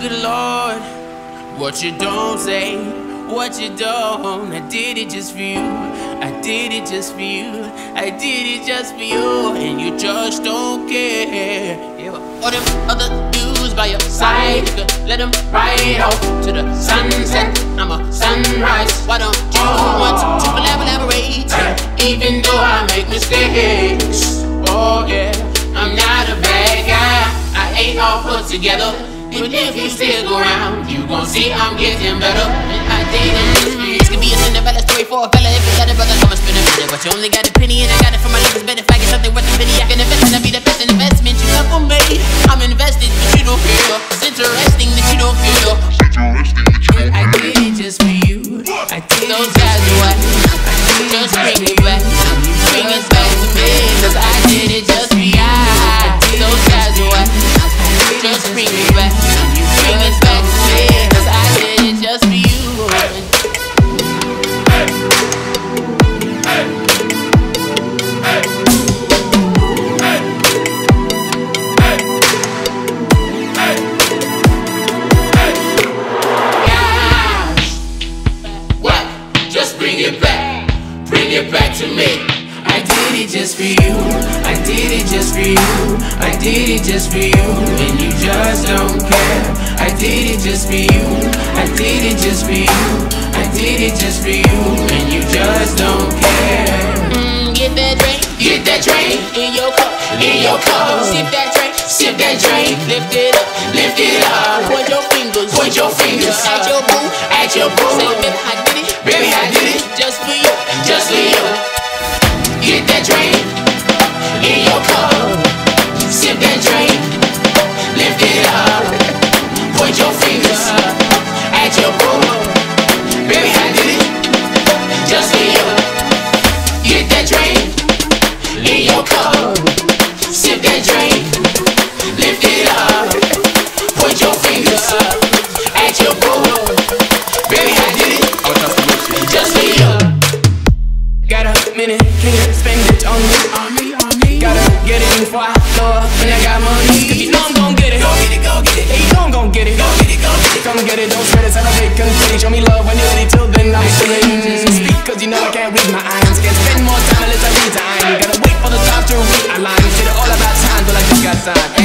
Good Lord, what you don't say, what you don't. I did it just for you. I did it just for you. I did it just for you, and you just don't care. Yeah. All them other dudes by your side, you let them ride off to the sunset. I'm a sunrise. Why don't you want to elaborate? Even though I make mistakes, oh yeah, I'm not a bad guy. I ain't all put together. But if you still go around, you gon' see I'm getting better. And I didn't This could be a Cinderella story for a fella if it's got a brother. I'ma spend a minute, but you only got a penny, and I got it from my niggas. Bet if I get something worth a penny, I can invest, and I'll be the best investment you ever made. I'm invested, but you don't feel. It's interesting that you don't feel. I did it just for you. I did those guys what? Just bring it back. Bring it back to me, cause I did it just for you. I did it just for you. I did it just for you. And you just don't care. I did it just for you. I did it just for you. I did it just for you. And you just don't care. Mm, get that drink. Get that drink. In your cup. In your cup. Sip that drink. Sip that drink. Lift it up. Lift it up. Point your fingers. Point your fingers. At your boo. At your boo. Say, baby, I did it. Baby, I did it. Just for you. Just for you. Spend it on me? On me, on me. Gotta get it before I blow up when I got money. Cause you know I'm gon' get it. But